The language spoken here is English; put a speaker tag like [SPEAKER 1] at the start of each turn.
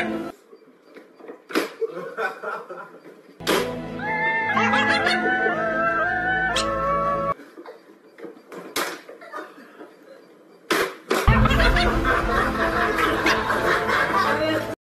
[SPEAKER 1] Ha ha ha!